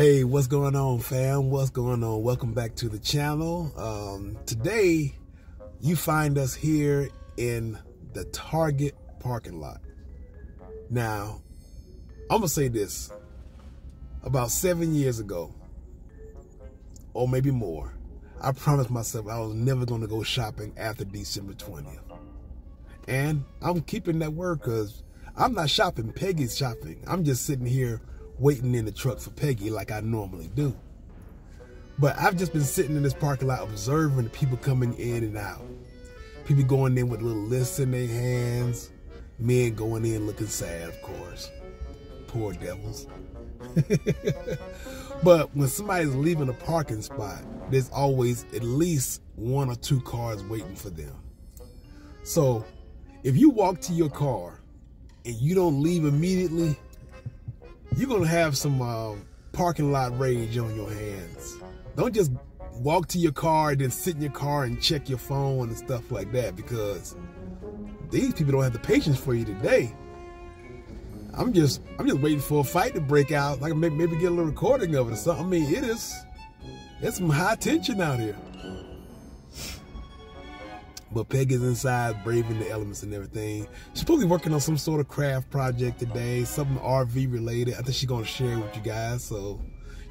Hey, what's going on, fam? What's going on? Welcome back to the channel. Um, today, you find us here in the Target parking lot. Now, I'm gonna say this: about seven years ago, or maybe more, I promised myself I was never gonna go shopping after December 20th, and I'm keeping that word because I'm not shopping. Peggy's shopping. I'm just sitting here waiting in the truck for Peggy like I normally do. But I've just been sitting in this parking lot observing the people coming in and out. People going in with little lists in their hands. Men going in looking sad, of course. Poor devils. but when somebody's leaving a parking spot, there's always at least one or two cars waiting for them. So if you walk to your car and you don't leave immediately, you're gonna have some uh, parking lot rage on your hands. Don't just walk to your car and then sit in your car and check your phone and stuff like that because these people don't have the patience for you today. I'm just I'm just waiting for a fight to break out. Like maybe, maybe get a little recording of it or something. I mean, it is it's some high tension out here. But Peg is inside, braving the elements and everything. She's probably working on some sort of craft project today, something RV related. I think she's gonna share with you guys. So,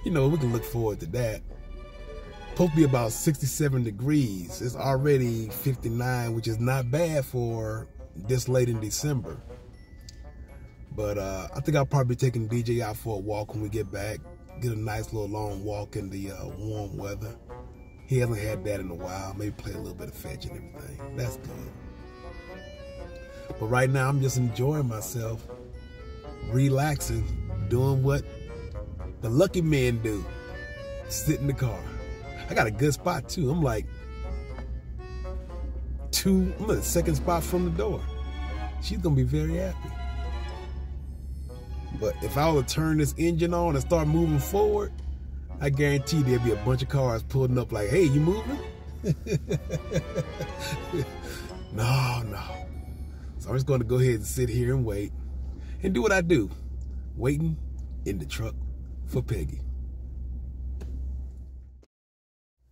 you know, we can look forward to that. Supposed to be about 67 degrees. It's already 59, which is not bad for this late in December. But uh, I think I'll probably be taking DJ out for a walk when we get back. Get a nice little long walk in the uh, warm weather. He hasn't had that in a while. Maybe play a little bit of fetch and everything. That's good. But right now, I'm just enjoying myself, relaxing, doing what the lucky men do. Sit in the car. I got a good spot too. I'm like two, I'm the second spot from the door. She's gonna be very happy. But if I were to turn this engine on and start moving forward, I guarantee there'd be a bunch of cars pulling up like, hey, you moving? no, no. So I'm just going to go ahead and sit here and wait and do what I do. Waiting in the truck for Peggy.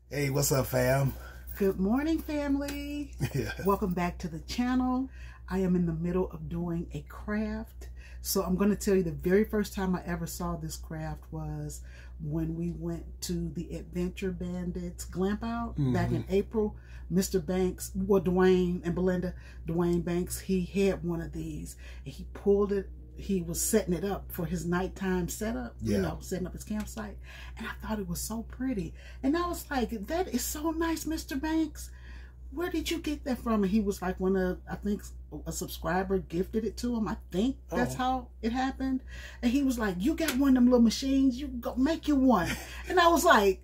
Hey, what's up, fam? Good morning, family. Yeah. Welcome back to the channel. I am in the middle of doing a craft. So I'm going to tell you the very first time I ever saw this craft was when we went to the Adventure Bandits Glamp Out mm -hmm. back in April. Mr. Banks, well, Dwayne and Belinda, Dwayne Banks, he had one of these and he pulled it. He was setting it up for his nighttime setup, yeah. you know, setting up his campsite. And I thought it was so pretty. And I was like, that is so nice, Mr. Banks where did you get that from? And he was like, one of, I think a subscriber gifted it to him. I think that's oh. how it happened. And he was like, you got one of them little machines, you go make you one. And I was like,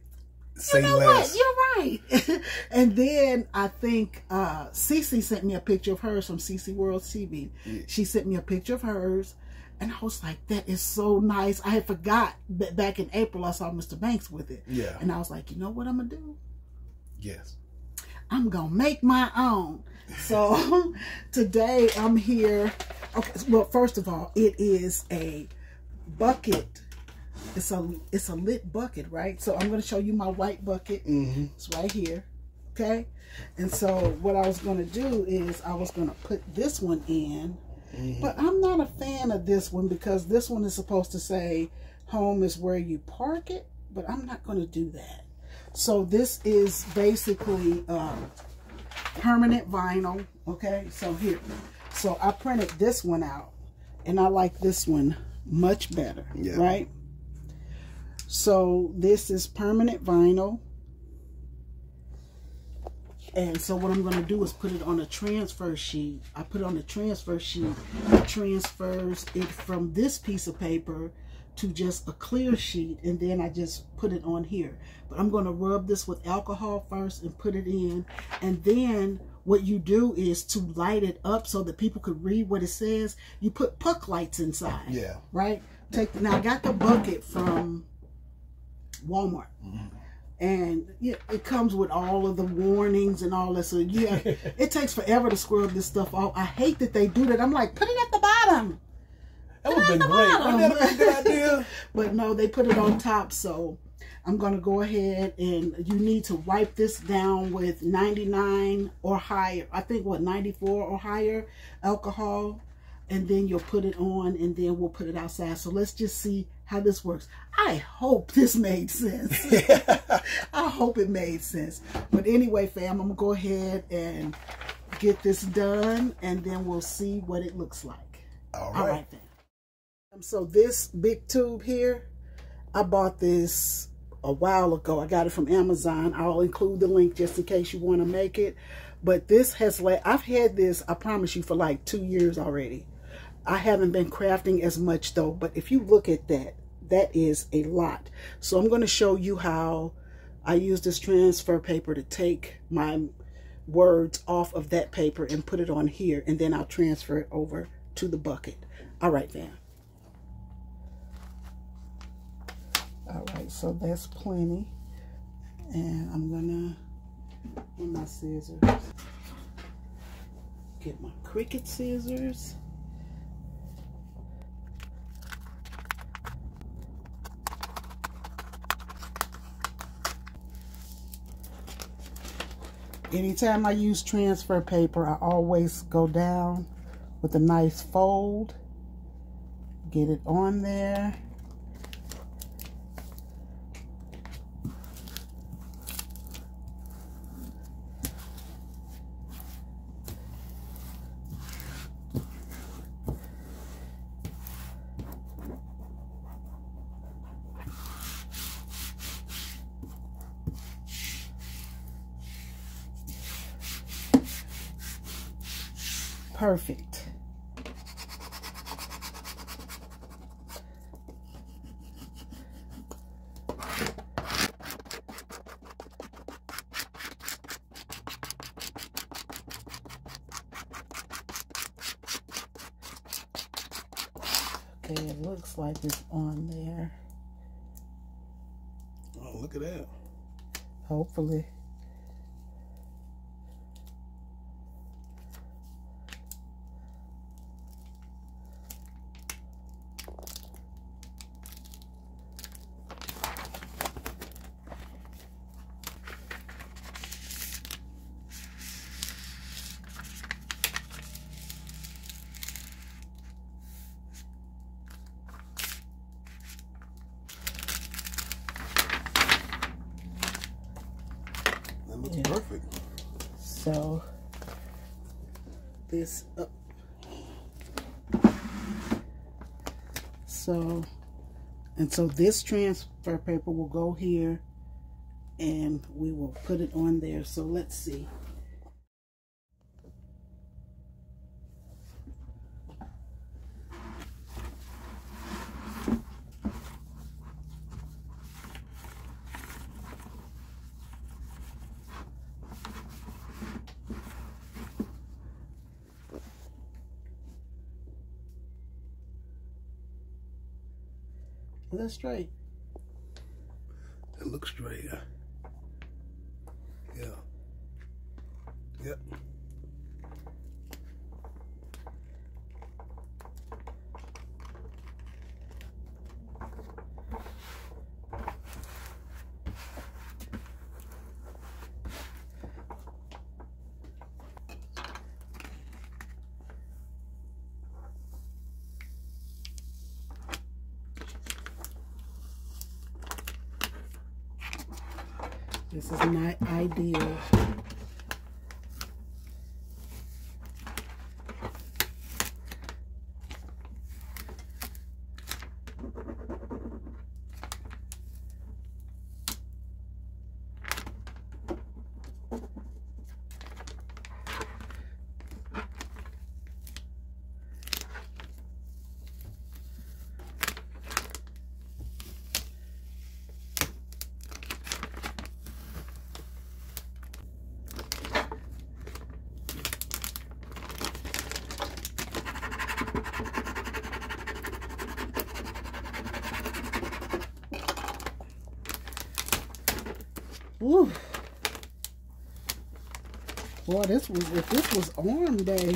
you know less. what? You're right. and then I think uh Cece sent me a picture of hers from Cece World TV. Yeah. She sent me a picture of hers. And I was like, that is so nice. I had forgot that back in April I saw Mr. Banks with it. Yeah. And I was like, you know what I'm going to do? Yes. I'm going to make my own. So today I'm here. Okay, well, first of all, it is a bucket. It's a it's a lit bucket, right? So I'm going to show you my white bucket. Mm -hmm. It's right here. Okay. And so what I was going to do is I was going to put this one in. Mm -hmm. But I'm not a fan of this one because this one is supposed to say home is where you park it. But I'm not going to do that. So this is basically um, permanent vinyl. Okay, so here. So I printed this one out. And I like this one much better. Yeah. Right? So this is permanent vinyl. And so what I'm going to do is put it on a transfer sheet. I put it on a transfer sheet. It transfers it from this piece of paper to just a clear sheet and then I just put it on here. But I'm going to rub this with alcohol first and put it in. And then what you do is to light it up so that people could read what it says. You put puck lights inside. Yeah. Right? Take Now I got the bucket from Walmart. And yeah, it comes with all of the warnings and all that. So yeah, it takes forever to scrub this stuff off. I hate that they do that. I'm like, put it at the bottom. That would have been great. Wouldn't that been a good idea? But no, they put it on top. So I'm going to go ahead and you need to wipe this down with 99 or higher. I think what, 94 or higher alcohol. And then you'll put it on and then we'll put it outside. So let's just see how this works. I hope this made sense. I hope it made sense. But anyway, fam, I'm going to go ahead and get this done and then we'll see what it looks like. All right. All right then. Um, so this big tube here, I bought this a while ago. I got it from Amazon. I'll include the link just in case you want to make it. But this has like I've had this, I promise you, for like two years already. I haven't been crafting as much though, but if you look at that, that is a lot. So I'm going to show you how I use this transfer paper to take my words off of that paper and put it on here, and then I'll transfer it over to the bucket. All right, then. All right, so that's plenty. And I'm gonna, with my scissors, get my Cricut scissors. Anytime I use transfer paper, I always go down with a nice fold. Get it on there. Perfect. Okay, it looks like it's on there. Oh, look at that. Hopefully. That looks Yeah. perfect. So this up. So and so this transfer paper will go here and we will put it on there. So let's see. Is that straight? It looks straight. Yeah. Yep. This is not ideal. Woo. Boy, this was if this was arm day.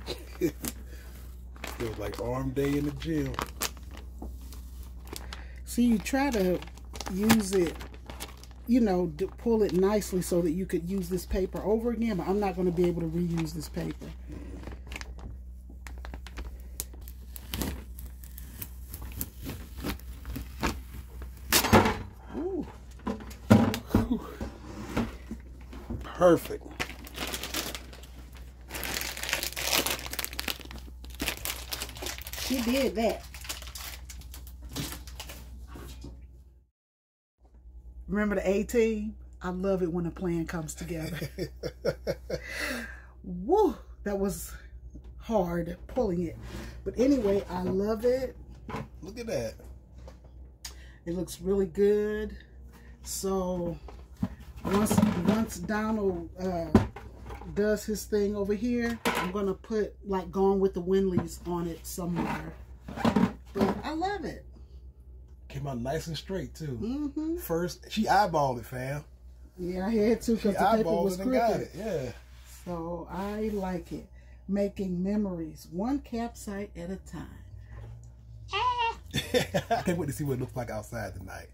it was like arm day in the gym. See, you try to use it, you know, to pull it nicely so that you could use this paper over again, but I'm not going to be able to reuse this paper. Perfect. She did that. Remember the A team? I love it when a plan comes together. Woo! That was hard pulling it. But anyway, I love it. Look at that. It looks really good. So once once Donald uh, does his thing over here, I'm gonna put like Gone with the Windleys on it somewhere. But I love it. Came out nice and straight too. Mm-hmm. First, she eyeballed it, fam. Yeah, I had to because the paper was it and got crooked. Yeah. So I like it. Making memories, one campsite at a time. I can't wait to see what it looks like outside tonight.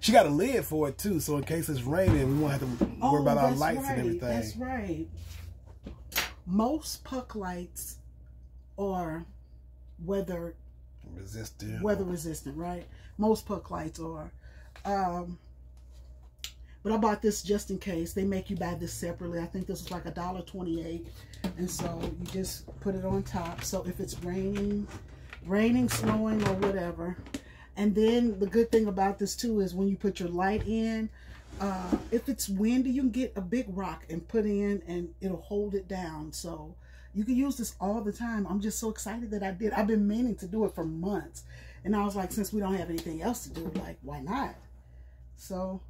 She got a lid for it too, so in case it's raining, we won't have to worry about our Oh, lights right. and everything. That's right. Most puck lights are weather Resistant. weather resistant, right? Most puck lights are. Um, but I bought this just in case. They make you buy this separately. I think this is like a dollar twenty-eight, and so you just put it on top. So if it's raining, raining, snowing, or whatever, and then the good thing about this too is when you put your light in, uh, if it's windy, you can get a big rock and put in, and it'll hold it down. So you can use this all the time. I'm just so excited that I did. I've been meaning to do it for months. And I was like, since we don't have anything else to do, like, why not? So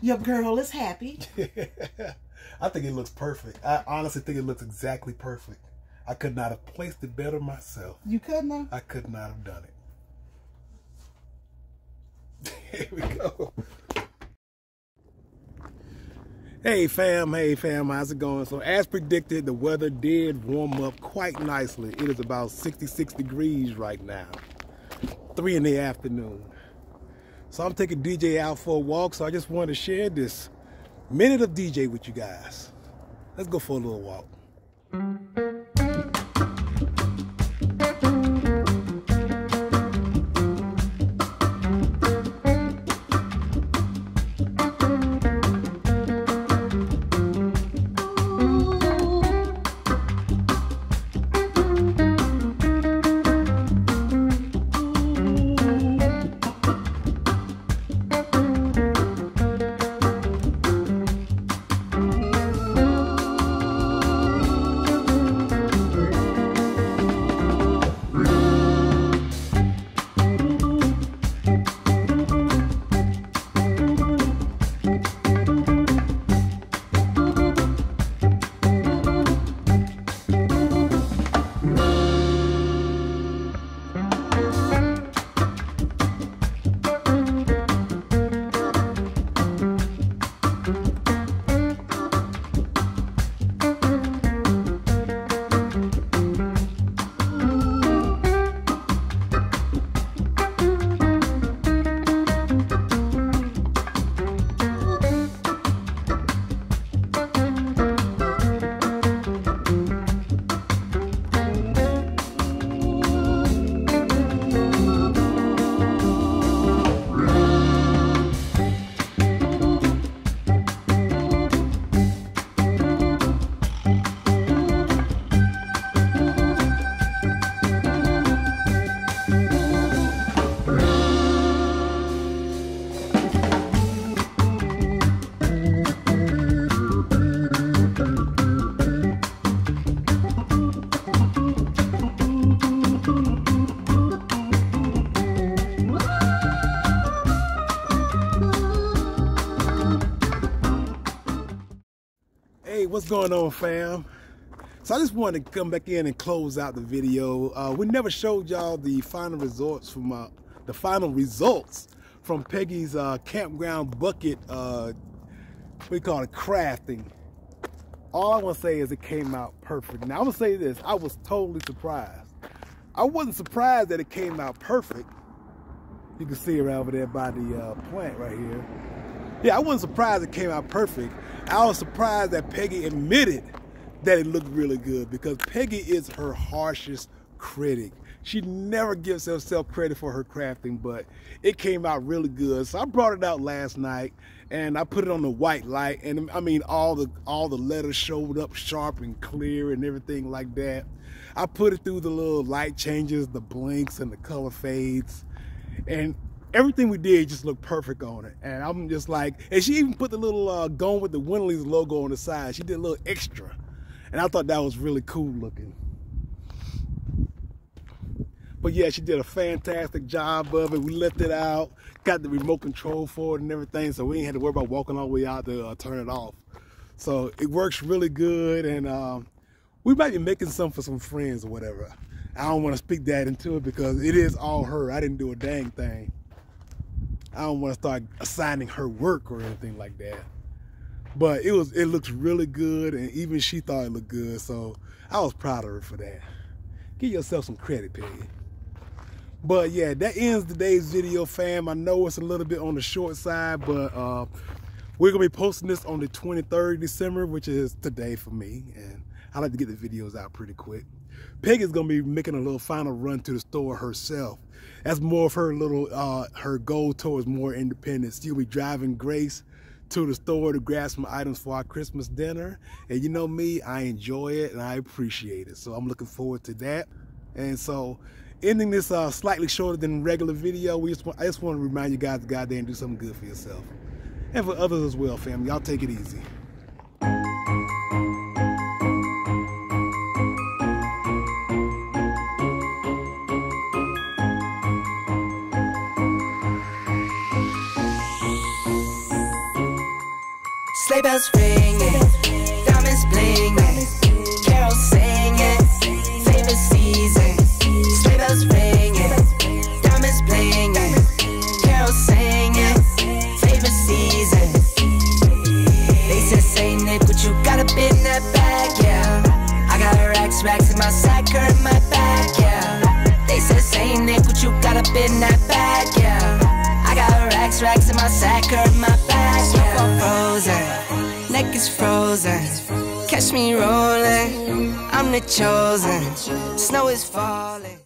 your girl is happy. I think it looks perfect. I honestly think it looks exactly perfect. I could not have placed it better myself. You couldn't have? I could not have done it. Here we go. Hey fam, hey fam, how's it going? So as predicted, the weather did warm up quite nicely. It is about 66 degrees right now, three in the afternoon. So I'm taking DJ out for a walk, so I just wanted to share this minute of DJ with you guys. Let's go for a little walk. Going on, fam? So I just wanted to come back in and close out the video. Uh, we never showed y'all the final results from uh, the final results from Peggy's uh, campground bucket uh, we call it crafting. All I want to say is it came out perfect. Now I'm gonna say this: I was totally surprised. I wasn't surprised that it came out perfect. You can see it right over there by the uh, plant right here. Yeah, I wasn't surprised it came out perfect. I was surprised that Peggy admitted that it looked really good because Peggy is her harshest critic. She never gives herself credit for her crafting, but it came out really good. So I brought it out last night and I put it on the white light and I mean all the all the letters showed up sharp and clear and everything like that. I put it through the little light changes, the blinks and the color fades. And everything we did just looked perfect on it. And I'm just like, and she even put the little uh, Gone with the Windleys logo on the side. She did a little extra. And I thought that was really cool looking. But yeah, she did a fantastic job of it. We left it out, got the remote control for it and everything, so we didn't have to worry about walking all the way out to uh, turn it off. So it works really good, and um, we might be making some for some friends or whatever. I don't want to speak that into it because it is all her. I didn't do a dang thing. I don't want to start assigning her work or anything like that. But it was it looks really good, and even she thought it looked good. So I was proud of her for that. Give yourself some credit, Peggy. But yeah, that ends today's video, fam. I know it's a little bit on the short side, but uh, we're gonna be posting this on the 23rd December, which is today for me, and I like to get the videos out pretty quick. Peggy's gonna be making a little final run to the store herself. That's more of her little uh, her goal towards more independence. She'll be driving Grace to the store to grab some items for our Christmas dinner. And you know me, I enjoy it and I appreciate it. So I'm looking forward to that. And so ending this uh, slightly shorter than regular video, we just want, I just want to remind you guys to go out there and do something good for yourself. And for others as well, family. Y'all take it easy. Bells ringing, diamonds blinging, carols singing, favorite season. Sleigh bells ringing, diamonds blinging, carols singing, favorite season. They said, Saint Nick, what you got up in that bag, yeah? I got racks, racks in my sack, or in my bag, yeah. They said, Saint Nick, what you got up in that bag, yeah? I got racks, racks in my sack, or in my frozen. Catch me rolling, I'm the chosen. Snow is falling.